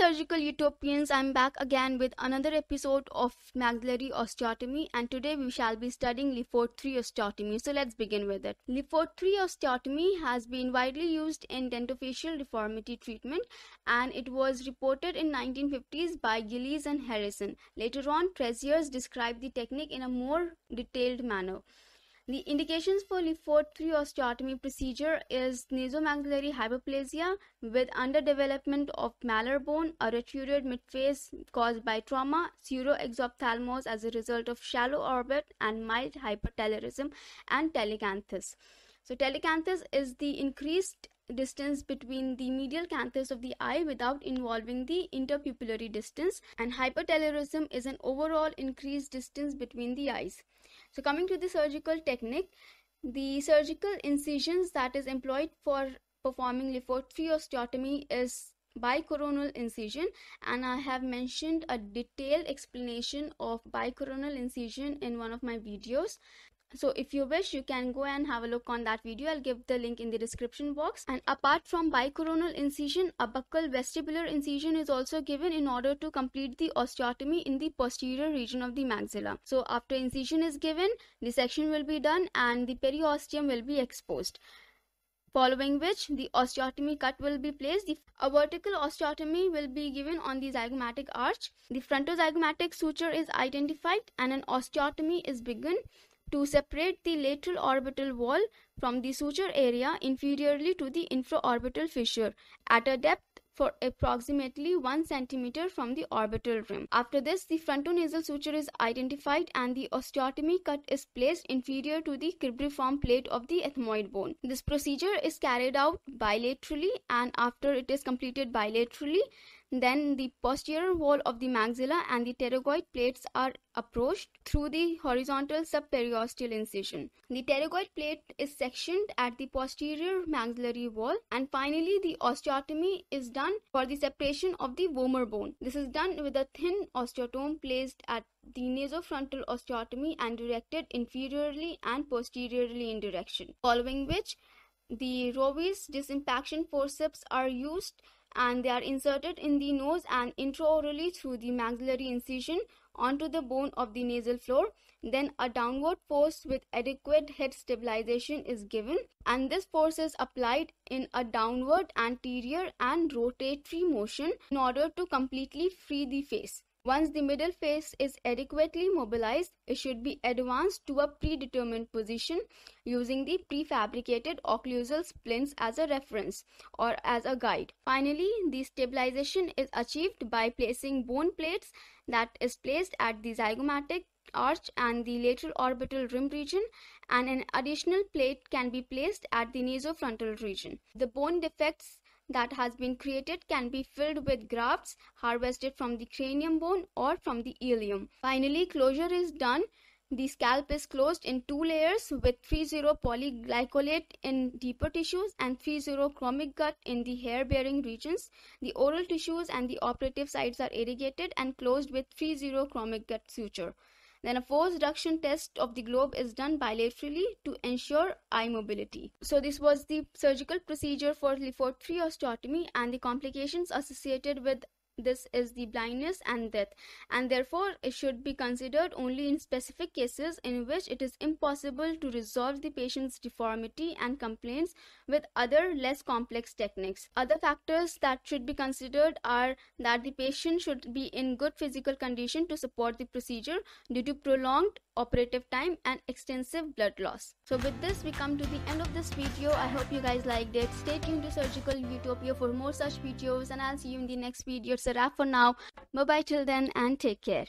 Surgical utopians, I'm back again with another episode of maxillary osteotomy and today we shall be studying Le Fort 3 osteotomy. So let's begin with it. Le Fort 3 osteotomy has been widely used in dentofacial deformity treatment and it was reported in 1950s by Gillies and Harrison. Later on, Tessier described the technique in a more detailed manner. The indications for Le Fort 3 osteotomy procedure is nasomaxillary hyperplasia with underdevelopment of malar bone, a retruded midface caused by trauma, pseudoexophthalmos as a result of shallow orbit, and mild hypertelorism and telecanthus. So telecanthus is the increased distance between the medial canthus of the eye without involving the interpupillary distance and hypertelorism is an overall increased distance between the eyes. So coming to the surgical technique, the surgical incisions that is employed for performing 3 osteotomy is bicoronal incision and I have mentioned a detailed explanation of bicoronal incision in one of my videos so if you wish you can go and have a look on that video. I'll give the link in the description box. And apart from bicoronal incision a buccal vestibular incision is also given in order to complete the osteotomy in the posterior region of the maxilla. So after incision is given the section will be done and the periosteum will be exposed. Following which the osteotomy cut will be placed. A vertical osteotomy will be given on the zygomatic arch. The frontozygomatic suture is identified and an osteotomy is begun to separate the lateral orbital wall from the suture area inferiorly to the infraorbital fissure at a depth for approximately 1 centimeter from the orbital rim. After this, the frontonasal suture is identified and the osteotomy cut is placed inferior to the cribriform plate of the ethmoid bone. This procedure is carried out bilaterally and after it is completed bilaterally, then the posterior wall of the maxilla and the pterygoid plates are approached through the horizontal subperiosteal incision. The pterygoid plate is sectioned at the posterior maxillary wall and finally the osteotomy is done for the separation of the vomer bone. This is done with a thin osteotome placed at the nasofrontal osteotomy and directed inferiorly and posteriorly in direction. Following which the Rowe's disimpaction forceps are used and they are inserted in the nose and intraorally through the maxillary incision onto the bone of the nasal floor. Then a downward force with adequate head stabilization is given and this force is applied in a downward, anterior and rotatory motion in order to completely free the face. Once the middle face is adequately mobilized, it should be advanced to a predetermined position using the prefabricated occlusal splints as a reference or as a guide. Finally, the stabilization is achieved by placing bone plates that is placed at the zygomatic arch and the lateral orbital rim region and an additional plate can be placed at the nasofrontal region. The bone defects that has been created can be filled with grafts harvested from the cranium bone or from the ilium. Finally, closure is done. The scalp is closed in two layers with 3,0 polyglycolate in deeper tissues and 3,0 chromic gut in the hair bearing regions. The oral tissues and the operative sites are irrigated and closed with 3,0 chromic gut suture. Then a forced duction test of the globe is done bilaterally to ensure eye mobility. So this was the surgical procedure for Le Fort 3 osteotomy and the complications associated with this is the blindness and death and therefore it should be considered only in specific cases in which it is impossible to resolve the patient's deformity and complaints with other less complex techniques. Other factors that should be considered are that the patient should be in good physical condition to support the procedure due to prolonged operative time and extensive blood loss. So with this we come to the end of this video. I hope you guys liked it. Stay tuned to Surgical Utopia for more such videos and I'll see you in the next video. It's a wrap for now. Bye bye till then and take care.